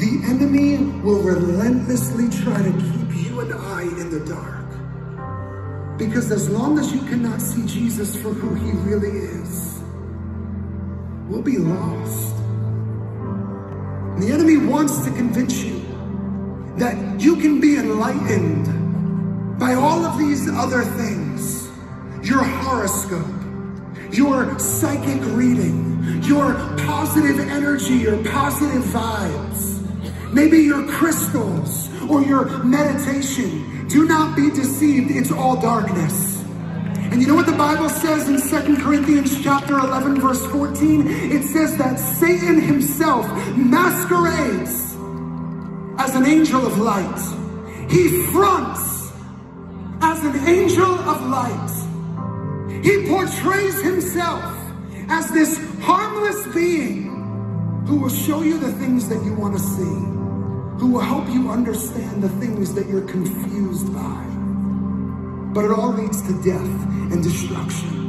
The enemy will relentlessly try to keep you and I in the dark. Because as long as you cannot see Jesus for who he really is, we'll be lost. The enemy wants to convince you that you can be enlightened by all of these other things. Your horoscope, your psychic reading, your positive energy, your positive vibes, maybe your crystals or your meditation. Do not be deceived, it's all darkness. And you know what the Bible says in Second Corinthians chapter 11 verse 14? It says that Satan himself masquerades as an angel of light. He fronts as an angel of light. He portrays himself as this harmless being who will show you the things that you want to see, who will help you understand the things that you're confused by. But it all leads to death and destruction.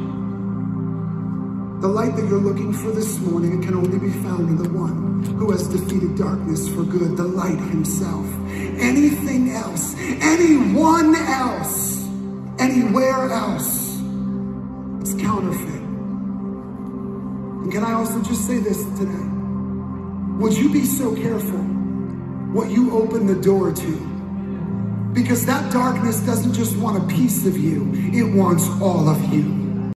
The light that you're looking for this morning, can only be found in the one who has defeated darkness for good, the light himself. Anything else, anyone else, anywhere else, it's counterfeit. And can I also just say this today? Would you be so careful what you open the door to? Because that darkness doesn't just want a piece of you, it wants all of you.